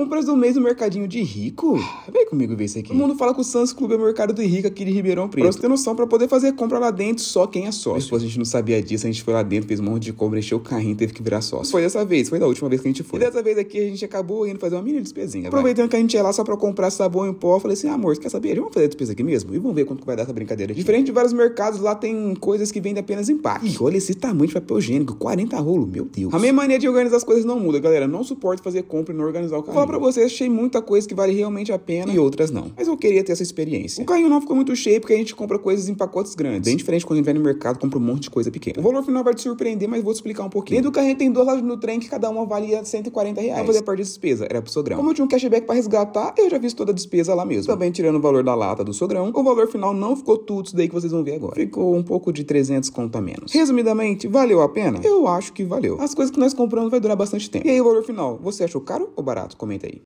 Compras do mês no mercadinho de rico? Vem comigo ver isso aqui. O mundo fala que o Sans Clube é o mercado do rico aqui de Ribeirão Preto. Pra você ter noção, pra poder fazer compra lá dentro, só quem é sócio. Depois a gente não sabia disso, a gente foi lá dentro, fez um monte de compra, encheu o carrinho, teve que virar sócio. Foi dessa vez, foi da última vez que a gente foi. E dessa vez aqui a gente acabou indo fazer uma mini despesinha. Aproveitando vai. que a gente ia lá só pra comprar sabão em pó, eu falei assim, ah, amor, você quer saber? Vamos fazer a despesa aqui mesmo? E vamos ver quanto vai dar essa brincadeira aqui. Diferente de vários mercados, lá tem coisas que vendem apenas em pack. E olha esse tamanho de papel higiênico, 40 rolo, meu Deus. A minha mania de organizar as coisas não muda, galera. Não suporto fazer compra e não organizar o carrinho. Pra vocês, achei muita coisa que vale realmente a pena e outras não. Mas eu queria ter essa experiência. O carrinho não ficou muito cheio porque a gente compra coisas em pacotes grandes. Bem diferente quando a gente vai no mercado compra um monte de coisa pequena. O valor final vai te surpreender, mas vou te explicar um pouquinho. Dentro do carrinho tem duas lojas no trem que cada uma valia 140 reais. Pra fazer a parte de despesa, era pro sogrão. Como eu tinha um cashback pra resgatar, eu já fiz toda a despesa lá mesmo. Também tirando o valor da lata do sogrão, o valor final não ficou tudo isso daí que vocês vão ver agora. Ficou um pouco de 300 conto a menos. Resumidamente, valeu a pena? Eu acho que valeu. As coisas que nós compramos vai durar bastante tempo. E aí, o valor final, você achou caro ou barato? Comenta aí.